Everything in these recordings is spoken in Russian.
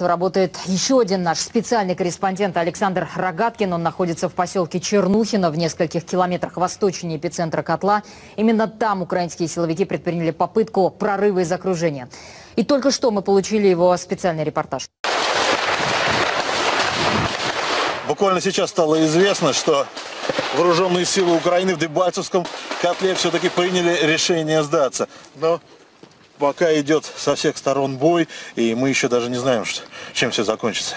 Работает еще один наш специальный корреспондент Александр Рогаткин. Он находится в поселке Чернухино в нескольких километрах восточнее эпицентра котла. Именно там украинские силовики предприняли попытку прорыва из окружения. И только что мы получили его специальный репортаж. Буквально сейчас стало известно, что вооруженные силы Украины в Дебальцевском котле все-таки приняли решение сдаться. Но пока идет со всех сторон бой, и мы еще даже не знаем, что, чем все закончится.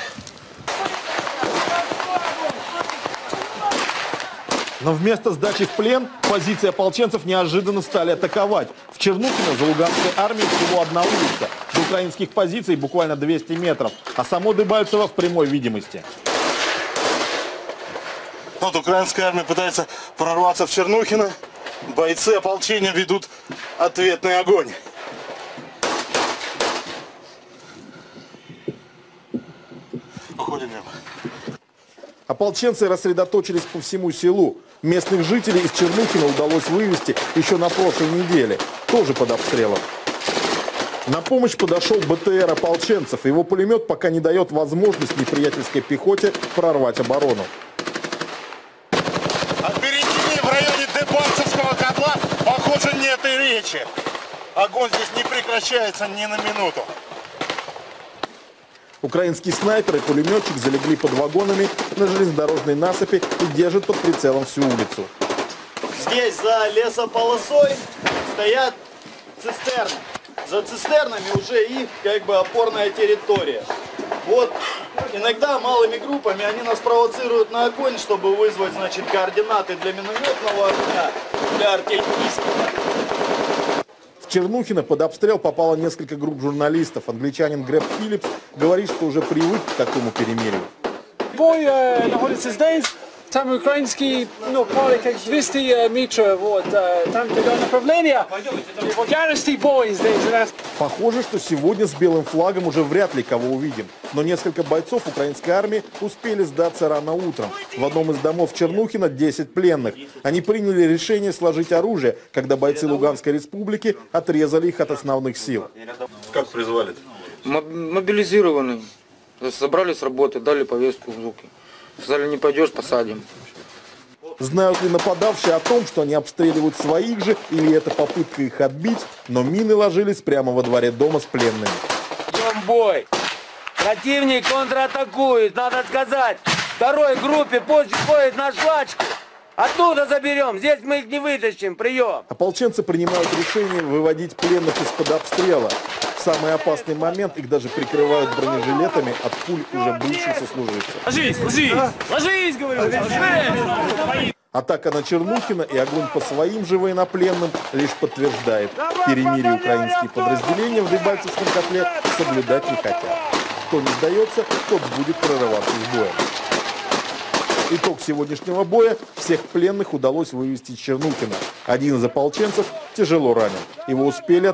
Но вместо сдачи в плен позиции ополченцев неожиданно стали атаковать. В Чернухино за Луганской армией всего одна улица. До украинских позиций буквально 200 метров, а само Дебальцево в прямой видимости. Вот украинская армия пытается прорваться в Чернухино. Бойцы ополчения ведут ответный огонь. Уходим. Ополченцы рассредоточились по всему селу. Местных жителей из Чернухина удалось вывести еще на прошлой неделе, тоже под обстрелом. На помощь подошел БТР ополченцев. Его пулемет пока не дает возможность неприятельской пехоте прорвать оборону. О перемирии в районе Дебальцевского котла, похоже, нет и речи. Огонь здесь не прекращается ни на минуту. Украинский снайпер и пулеметчик залегли под вагонами на железнодорожной насыпи и держат под прицелом всю улицу. Здесь за лесополосой стоят цистерны. За цистернами уже их как бы опорная территория. Вот иногда малыми группами они нас провоцируют на огонь, чтобы вызвать значит, координаты для минометного огня, для артиллерийского. В Чернухино под обстрел попало несколько групп журналистов. Англичанин Греб Филлипс говорит, что уже привык к такому перемирию. Там украинские, ну, паре как 200 э, метров, вот, там такое направление. И яростный бой здесь у нас. Похоже, что сегодня с белым флагом уже вряд ли кого увидим. Но несколько бойцов украинской армии успели сдаться рано утром. В одном из домов Чернухина 10 пленных. Они приняли решение сложить оружие, когда бойцы Луганской республики отрезали их от основных сил. Как призвали? Мо- Мобилизированный. Забрали с работы, дали повестку в руки. Сказали, не пойдешь, посадим. Знают ли нападавшие о том, что они обстреливают своих же, или это попытка их отбить, но мины ложились прямо во дворе дома с пленными. Идем бой. Противник контратакует, надо сказать. Второй группе пусть ходит на швачку. Оттуда заберем, здесь мы их не вытащим, прием. Ополченцы принимают решение выводить пленных из-под обстрела. В самый опасный момент их даже прикрывают бронежилетами от пуль уже бывших сослуживцев. Ложись, ложись, ложись, говорю. Атака на Чернухина и огонь по своим же военнопленным лишь подтверждает, перемирие украинские подразделения в Дебальцевском котле соблюдать не хотят. Кто не сдается, тот будет прорываться из боя. Итог сегодняшнего боя. Всех пленных удалось вывести из Чернухина. Один из ополченцев тяжело ранен. Его успели